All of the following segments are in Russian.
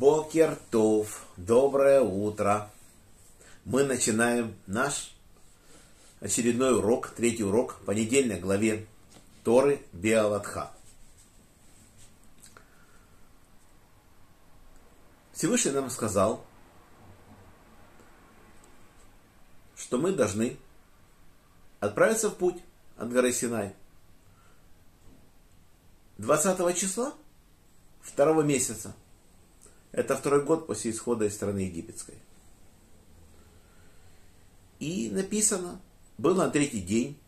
Бокертов, доброе утро. Мы начинаем наш очередной урок, третий урок по недельной главе Торы Беалатха. Всевышний нам сказал, что мы должны отправиться в путь от горы Синай. 20 числа второго месяца – это второй год после исхода из страны египетской. И написано, было на третий день,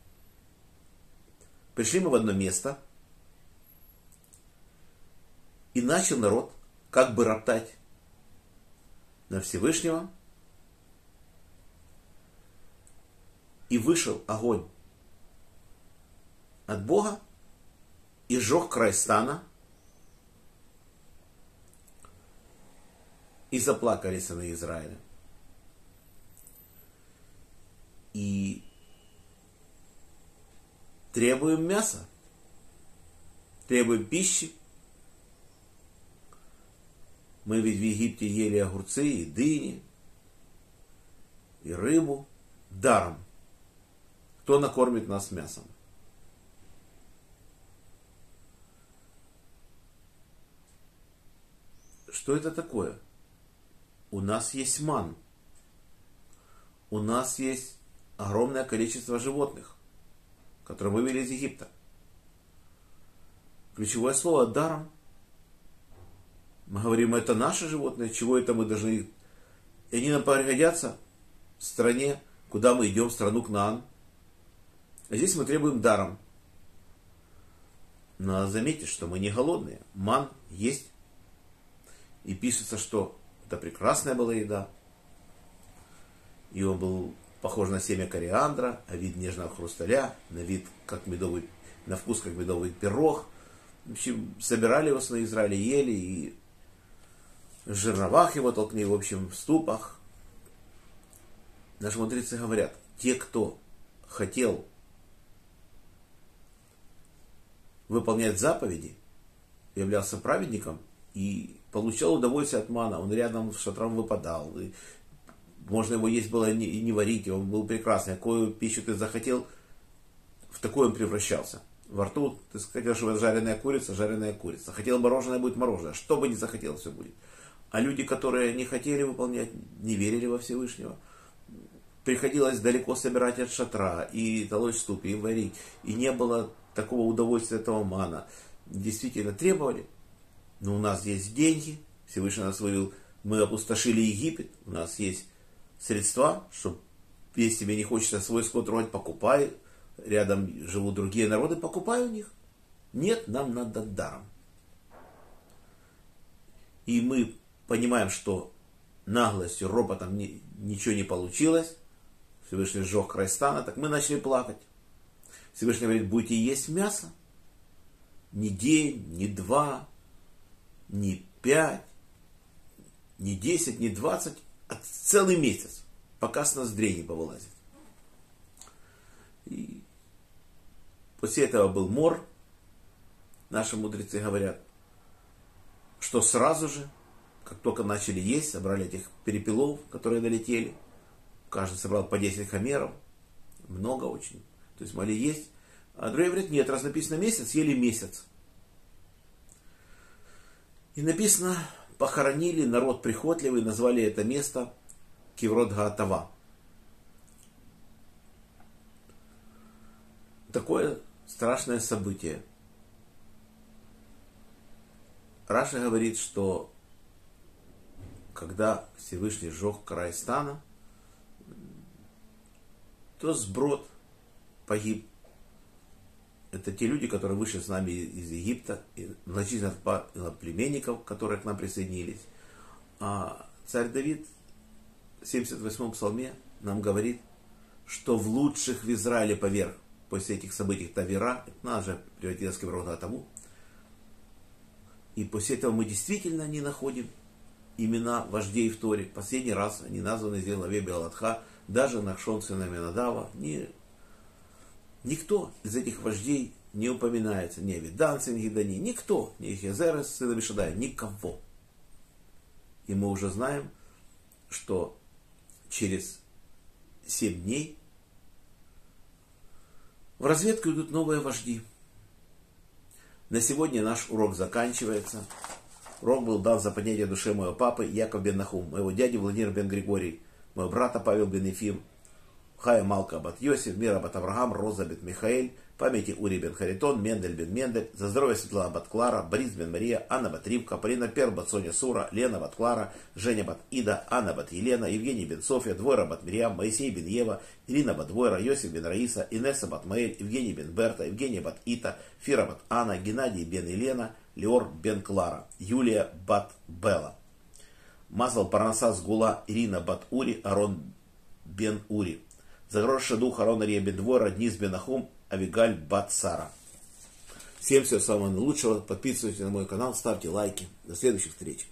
пришли мы в одно место, и начал народ как бы роптать на Всевышнего, и вышел огонь от Бога, и сжег край стана – и заплакали сыны Израиля. И требуем мяса, требуем пищи. Мы ведь в Египте ели огурцы и дыни, и рыбу даром. Кто накормит нас мясом? Что это такое? У нас есть ман. У нас есть огромное количество животных, которые вывели из Египта. Ключевое слово «даром». Мы говорим, это наши животные, чего это мы должны... И они нам пригодятся в стране, куда мы идем, в страну Кнаан. А здесь мы требуем даром. Но заметьте, что мы не голодные. Ман есть. И пишется, что это прекрасная была еда. И он был похож на семя кориандра, а вид нежного хрусталя, на вид как медовый, на вкус как медовый пирог. В общем, собирали его на Израиле, ели, и в жерновах его толкли, в общем, в ступах. Наши мудрецы говорят, те, кто хотел выполнять заповеди, являлся праведником и получал удовольствие от мана, он рядом с шатром выпадал. И можно его есть было и не, не варить, он был прекрасный. Какую пищу ты захотел, в такой он превращался. Во рту ты хотел, чтобы жареная курица, жареная курица. Хотел мороженое, будет мороженое. Что бы ни захотел, все будет. А люди, которые не хотели выполнять, не верили во Всевышнего, приходилось далеко собирать от шатра и толочь ступи, и варить. И не было такого удовольствия этого мана. Действительно требовали, но у нас есть деньги, Всевышний нас вывел, мы опустошили Египет, у нас есть средства, чтобы если тебе не хочется свой скот рвать, покупай, рядом живут другие народы, покупай у них. Нет, нам надо даром. И мы понимаем, что наглостью, роботом ни, ничего не получилось, Всевышний сжег край стана, так мы начали плакать. Всевышний говорит, будете есть мясо, ни день, ни два, не 5, не 10, не 20, а целый месяц, пока с ноздрей не повылазит. И после этого был мор. Наши мудрецы говорят, что сразу же, как только начали есть, собрали этих перепелов, которые налетели. Каждый собрал по 10 хамеров. Много очень. То есть могли есть. А другие говорят, нет, раз написано месяц, ели месяц. И написано, похоронили народ прихотливый, назвали это место Киврот Гаатава. Такое страшное событие. Раша говорит, что когда Всевышний сжег край стана, то сброд погиб это те люди, которые вышли с нами из Египта, значительно племенников, которые к нам присоединились. А царь Давид в 78-м псалме нам говорит, что в лучших в Израиле поверх, после этих событий Тавера, нас же превратилась рода тому, и после этого мы действительно не находим имена вождей в Торе. Последний раз они названы здесь главе Белатха, даже Нахшон сына Менадава, не Никто из этих вождей не упоминается. Ни Авидан, сын Гидани, никто. Ни Хезерес, сын Абишадая, никого. И мы уже знаем, что через 7 дней в разведку идут новые вожди. На сегодня наш урок заканчивается. Урок был дан за поднятие души моего папы Яков бен Нахум, моего дяди Владимир бен Григорий, моего брата Павел бен Ефим, Хая Малка Бат Йосиф, Мира Бат Авраам, Роза Бет Михаэль, памяти Ури бен Харитон, Мендель бен Мендель, за здоровье Светлана бат Клара, Борис бен Мария, Анна бат Ривка, Полина Пер бат Соня Сура, Лена бат Клара, Женя бат Ида, Анна бат Елена, Евгений бен София, Двойра бат Мириам, Моисей бен Ева, Ирина бат Двойра, Йосиф бен Раиса, Инесса бат Маэль, Евгений бен Берта, Евгения бат Ита, Фира бат Анна, Геннадий бен Елена, Леор бен Клара, Юлия бат Белла. Мазал Парнаса Гула, Ирина бат Ури, Арон бен Ури. Загрозший дух Арона Рия бен Двойра, Днис бен Ахум, Авигаль Батсара. Всем всего самого наилучшего. Подписывайтесь на мой канал, ставьте лайки. До следующих встреч.